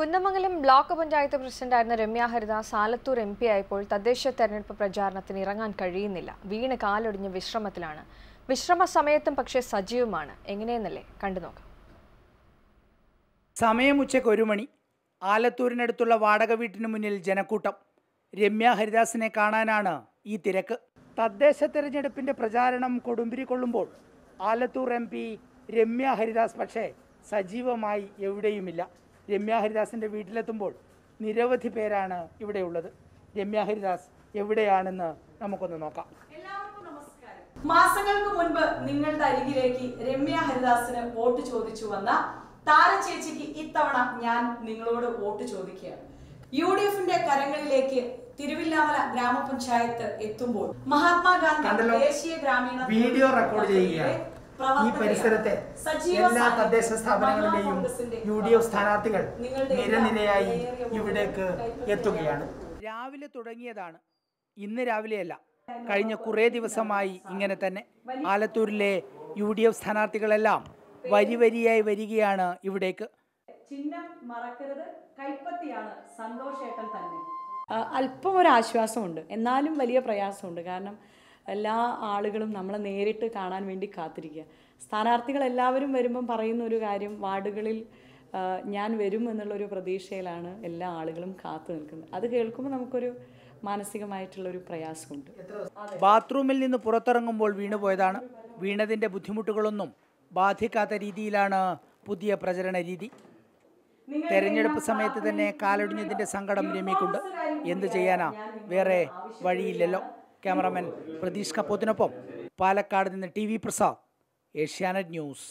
Kunnamangalam block panchayat പ്രസിഡന്റായിരുന്ന Ramya Haridas Alathur M P ആയപ്പോൾ തദ്ദേശ തെരഞ്ഞെടുപ്പ് പ്രചാരണത്തിന് ഇറങ്ങാൻ കഴിയുന്നില്ല. വീണ് കാലൊടിഞ്ഞ് വിശ്രമത്തിലാണ്. വിശ്രമ സമയത്തും പക്ഷേ സജീവമാണ്. എങ്ങനെയെന്നല്ലേ കണ്ടു നോക്കാം. സമയം ഉച്ചയ്ക്ക് ഒരു മണി. ആലത്തൂരിനടുത്തുള്ള വാടക വീട്ടിന് മുന്നിൽ ജനക്കൂട്ടം. രമ്യ ഹരിദാസിനെ കാണാനാണ് ഈ തിരക്ക്. തദ്ദേശ തെരഞ്ഞെടുപ്പിന്റെ പ്രചാരണം കൊടുമ്പിരി കൊള്ളുമ്പോൾ ആലത്തൂർ എം രമ്യ ഹരിദാസ് പക്ഷേ സജീവമായി എവിടെയുമില്ല. രമ്യ ഹരിദാസിന്റെ വീട്ടിലെത്തുമ്പോൾ നിരവധി പേരാണ് ഇവിടെ ഉള്ളത് രമ്യ ഹരിദാസ് എവിടെയാണെന്ന് നമുക്കൊന്ന് നോക്കാം. എല്ലാവർക്കും നമസ്കാരം. മാസങ്ങൾക്ക് മുൻപ് നിങ്ങളുടെ അരികിലേക്ക് രമ്യ ഹരിദാസിന് വോട്ട് ചോദിച്ചു വന്ന താര ചേച്ചിക്ക് ഇത്തവണ ഞാൻ നിങ്ങളോട് വോട്ട് ചോദിക്കുകയാണ്. യു ഡി എഫിന്റെ കരങ്ങളിലേക്ക് തിരുവില്ലാമല ഗ്രാമപഞ്ചായത്ത് എത്തുമ്പോൾ മഹാത്മാഗാന്ധി ദേശീയ ഗ്രാമീണ വീഡിയോ റെക്കോർഡ് ചെയ്യുകയാണ്. ഈ പരിസരത്തെ എല്ലാ തദ്ദേശ സ്ഥാപനങ്ങളിലെയും യു ഡി എഫ് സ്ഥാനാർത്ഥികൾ നിരനിരയായി ഇവിടേക്ക് എത്തുകയാണ്. രാവിലെ തുടങ്ങിയതാണ്. ഇന്ന് രാവിലെയല്ല. കഴിഞ്ഞ കുറേ ദിവസമായി ഇങ്ങനെ തന്നെ ആലത്തൂരിലെ യു ഡി എഫ് സ്ഥാനാർത്ഥികളെല്ലാം വരി വരിയായി വരികയാണ് ഇവിടേക്ക്. ചിഹ്നം മറക്കരുത്. കൈപ്പത്തിയാണ് സന്തോഷേട്ടൻ തന്നെ. അല്പം ഒരു ആശ്വാസമുണ്ട്. എന്നാലും വലിയ പ്രയാസമുണ്ട്. കാരണം എല്ലാ ആളുകളും നമ്മളെ നേരിട്ട് കാണാൻ വേണ്ടി കാത്തിരിക്കുക. സ്ഥാനാർത്ഥികൾ എല്ലാവരും വരുമ്പം പറയുന്ന ഒരു കാര്യം വാർഡുകളിൽ ഞാൻ വരും എന്നുള്ളൊരു പ്രതീക്ഷയിലാണ് എല്ലാ ആളുകളും കാത്തു നിൽക്കുന്നത്. അത് കേൾക്കുമ്പോൾ നമുക്കൊരു മാനസികമായിട്ടുള്ളൊരു പ്രയാസമുണ്ട്. ബാത്റൂമിൽ നിന്ന് പുറത്തിറങ്ങുമ്പോൾ വീണുപോയതാണ് വീണതിന്റെ ബുദ്ധിമുട്ടുകളൊന്നും ബാധിക്കാത്ത രീതിയിലാണ് പുതിയ പ്രചരണ രീതി. തെരഞ്ഞെടുപ്പ് സമയത്ത് തന്നെ കാലൊടിഞ്ഞതിന്റെ സങ്കടം രമ്യക്കുണ്ട് എന്ത് ചെയ്യാനാ? വേറെ വഴിയില്ലല്ലോ. ക്യാമറമാൻ പ്രതീഷ് കപ്പോത്തിനൊപ്പം പാലക്കാട് നിന്ന് T V Prasad Asianet news.